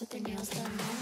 with their nails done now.